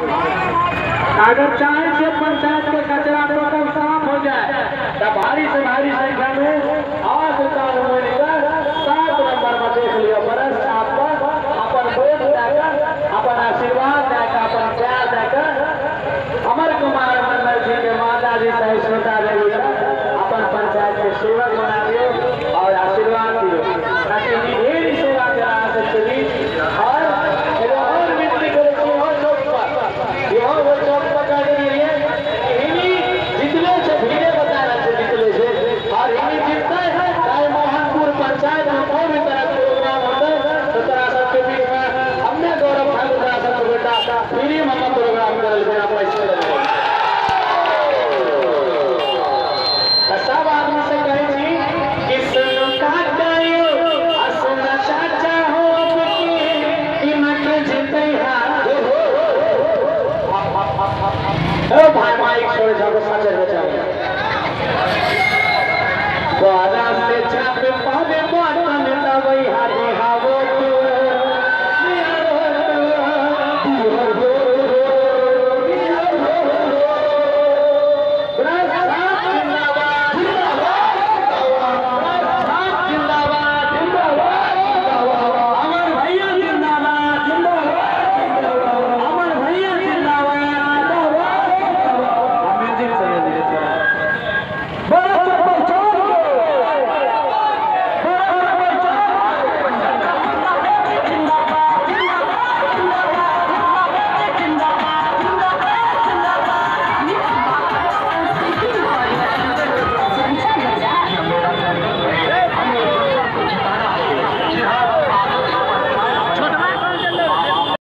अगर चाहे से पंचायत के कचरा टोटल साफ़ हो जाए तो भारी से भारी संख्या ಇಡೀ ನಮ್ಮ ಕೊರಗ ಆಗ್ತಾರಲ್ಲಿ ಕೂಡ ವಹಿಸಿದ್ದಾರೆ से छाप पहले माता में दवाई